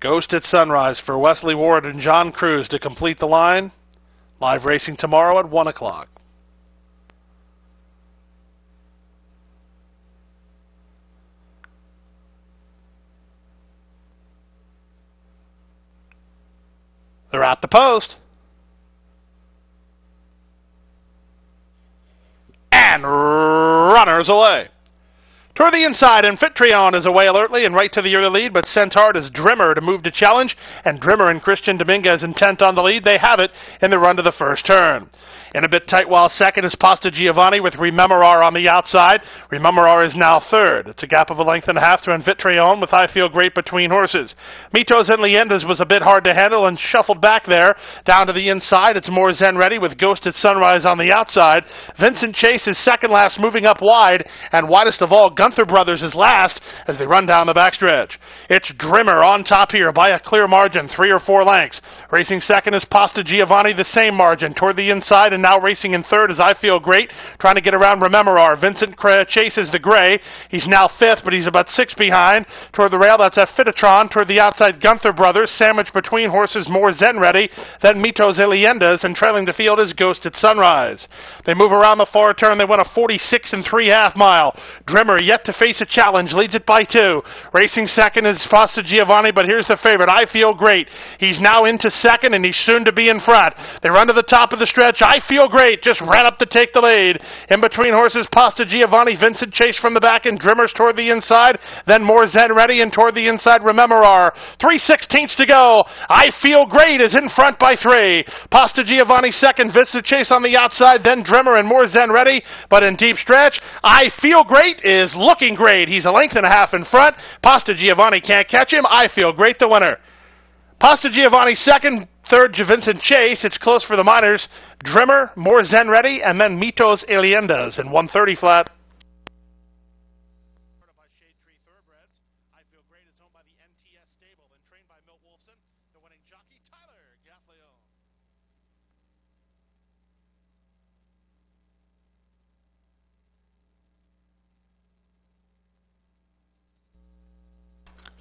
Ghost at Sunrise for Wesley Ward and John Cruz to complete the line. Live racing tomorrow at 1 o'clock. They're at the post. And runners away. Toward the inside, and Fitreon is away alertly and right to the early lead, but Centaur is Drimmer to move to challenge, and Drimmer and Christian Dominguez intent on the lead. They have it in the run to the first turn. In a bit tight while second is Pasta Giovanni with Rememorar on the outside. Rememorar is now third. It's a gap of a length and a half to Envitrion with I Feel Great between horses. Mitos and Leyendas was a bit hard to handle and shuffled back there. Down to the inside, it's more Zen ready with Ghost at Sunrise on the outside. Vincent Chase is second last moving up wide, and widest of all, Gunther Brothers is last as they run down the backstretch. It's Drimmer on top here by a clear margin, three or four lengths. Racing second is Pasta Giovanni, the same margin. Toward the inside and now racing in third as I feel great, trying to get around Rememorar. Vincent chases the gray. He's now fifth, but he's about six behind. Toward the rail, that's Fitotron. Toward the outside, Gunther Brothers. Sandwiched between horses, more Zen ready. Then Mitos Eliendas, and trailing the field is Ghost at Sunrise. They move around the far turn. They win a 46 and three half mile. Drimmer yet to face a challenge, leads it by two. Racing second is Pasta Giovanni, but here's the favorite. I feel great. He's now into second, and he's soon to be in front. They run to the top of the stretch. I feel great. Just ran up to take the lead. In between horses, Pasta Giovanni, Vincent Chase from the back, and Drimmers toward the inside. Then more Zen ready, and toward the inside, Rememorar. Three sixteenths to go. I feel great is in front by three. Pasta Giovanni second, Vincent Chase on the outside, then Drimmer and more Zen ready, but in deep stretch. I feel great is looking great. He's a length and a half in front. Pasta Giovanni can't catch him. I feel great, the winner. Pasta Giovanni second, third Vincent Chase. It's close for the minors. Drimmer, more Zen ready, and then Mitos Aliendas in 130 flat. by The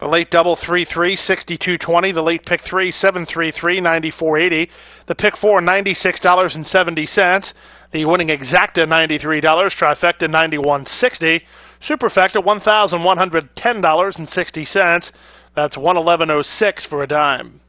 late double three three sixty two twenty. The late pick three seven three three ninety four eighty. The pick four ninety six dollars and seventy cents. The winning exacta ninety three dollars. Trifecta ninety one sixty. Superfecta one thousand one hundred ten dollars and sixty cents. That's one eleven oh six for a dime.